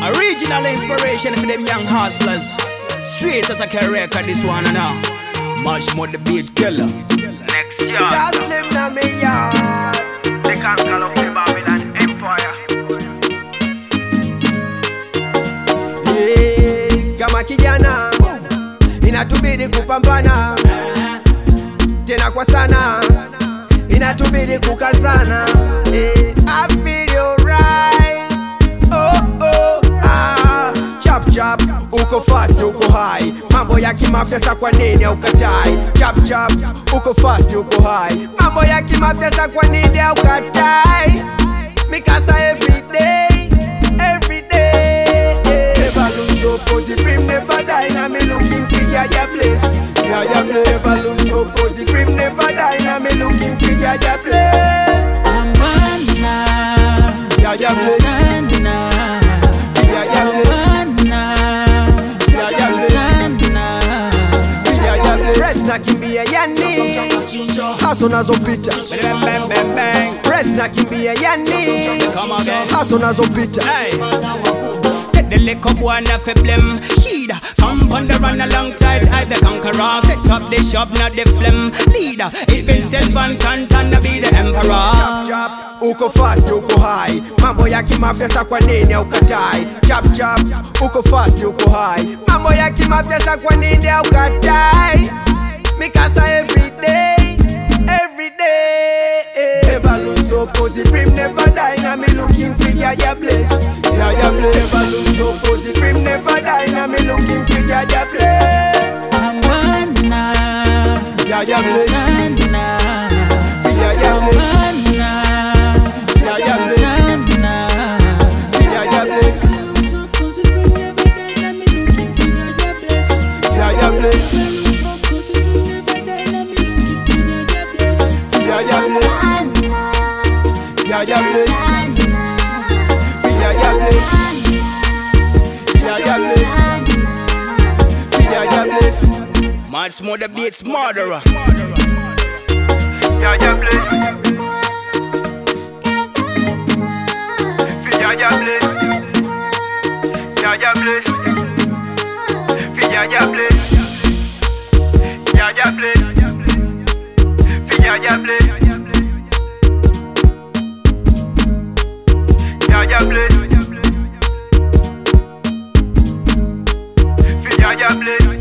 Original inspiration for them young hustlers. Straight out of record this one and all. Much more the beat killer. Next year. Just live na me yard. They can't call up the Babylon Empire. Yeah, kama kijana inatubidi kupambana tena kwa sana, inatubidi kukazana. Eh, uko fast, uko high. Mambo ya kimafya sa kwa nini haukatai? Chap chap, uko fast, uko high. Mambo ya kimafya sa kwa nini haukatai? Mikasa every day, every day. Never lose hope, cause the dream never die. Now me looking for Jaja bliss. Jaja bliss. Never lose hope, cause the dream never die. Now me looking for Jaja bliss. Jaja bliss. hasa unazopita press na kimbia yani. Hasa unazopita Deleko bwana feblem. Shida Come on the run alongside I the conqueror. Set up the shop not the flem Leader If it's self and can't Cantana be the emperor. Chop chop. Uko fast uko high. Mambo ya kimafya sa kwa nini ya ukatai Chop chop. Uko fast uko high. Mambo ya kimafya sa kwa nini ya ukatai mikasa everything. Rosie dream never die. Yeah, Jah Mad beats murderer. Bless. ya blaze. Fi ya.